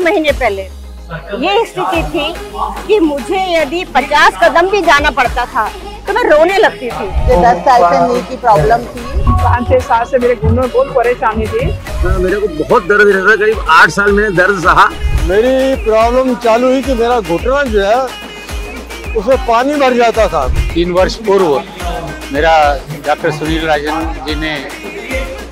महीने पहले। ये स्थिति थी कि मुझे यदि पचास कदम भी जाना पड़ता था तो मैं रोने लगती थी। दस साल से नी की प्रॉब्लम थी। पाँच छह साल से मेरे घुटनों में बहुत परेशानी थी। मेरे को बहुत दर्द रहता था करीब आठ साल मैंने दर्द सहा। मेरी प्रॉब्लम चालू हुई कि मेरा घुटना जो है उसमें पानी भर जाता था। तीन वर्ष पूर्व मेरा डॉक्टर सुनील राजन जी ने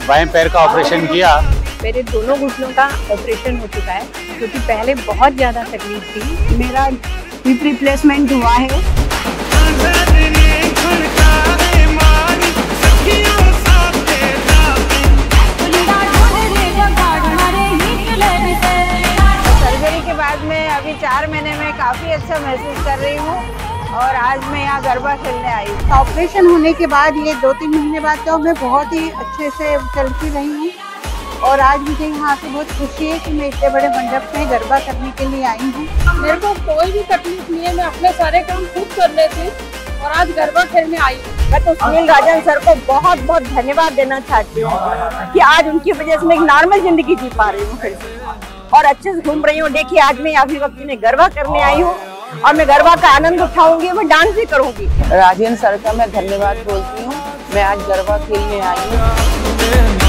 बाएँ पैर का ऑपरेशन किया। मेरे दोनों घुटनों का ऑपरेशन हो चुका है क्योंकि पहले बहुत ज़्यादा तकलीफ़ थी। मेरा हिप रिप्लेसमेंट हुआ है। बाद में अभी चार महीने में काफ़ी अच्छा महसूस कर रही हूँ और आज मैं यहाँ गरबा खेलने आई ऑपरेशन होने के बाद ये दो तीन महीने बाद तो मैं बहुत ही अच्छे से चलती रही हूँ। और आज मुझे यहाँ से बहुत खुशी है कि मैं इतने बड़े मंडप में गरबा करने के लिए आई हूँ। मेरे को कोई भी तकलीफ़ नहीं है मैं अपने सारे काम खुद कर लेती और आज गरबा खेलने आई हूँ। मैं तो सुनील राजन सर को बहुत बहुत धन्यवाद देना चाहती हूँ कि आज उनकी वजह से मैं एक नॉर्मल ज़िंदगी जी पा रही हूँ फिर और अच्छे से घूम रही हूँ। देखिए आज मैं अभिव्यक्ति में गरबा करने आई हूँ और मैं गरबा का आनंद उठाऊँगी मैं डांस भी करूँगी। राजेंद्र सर का मैं धन्यवाद बोलती हूँ। मैं आज गरबा खेलने आई हूँ।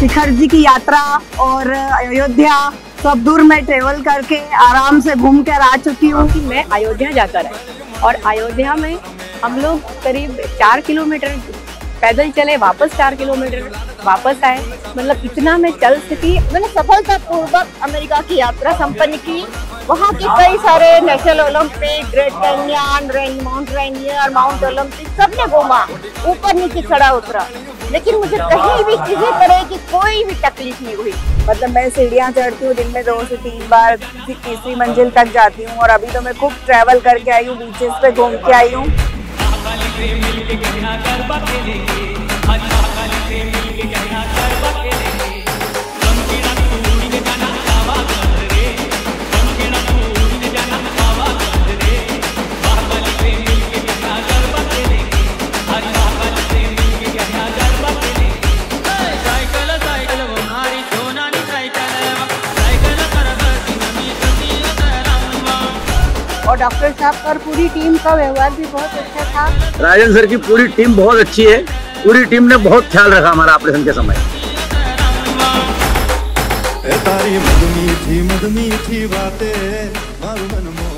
शिखर जी की यात्रा और अयोध्या सब दूर में ट्रेवल करके आराम से घूम कर आ चुकी हूँ। कि मैं अयोध्या जाकर आई और अयोध्या में हम लोग करीब चार किलोमीटर पैदल चले, वापस चार किलोमीटर वापस आए। मतलब इतना मैं चल सकी मैंने सफलता पूर्वक अमेरिका की यात्रा संपन्न की। वहाँ के कई सारे national Olympic great Canyon Mount Rainier Mount Olympic सब में घूमा। ऊपर नीचे चढ़ा उतरा। लेकिन मुझे कहीं भी किसी तरह की कोई भी तकलीफ़ नहीं हुई। मतलब मैं सीढ़ियाँ चढ़ती हूँ दिन में दो से तीन बार किसी तीसरी मंजिल तक जाती हूँ और अभी तो मैं खूब ट्रैवल करके आई हूँ बीचेस पे घूम के आई हूँ। डॉक्टर साहब और पूरी टीम का व्यवहार भी बहुत अच्छा था। राजन सर की पूरी टीम बहुत अच्छी है। पूरी टीम ने बहुत ख्याल रखा हमारा ऑपरेशन के समय। तारी मधुमी थी मधुमी थी बातें मन मोह।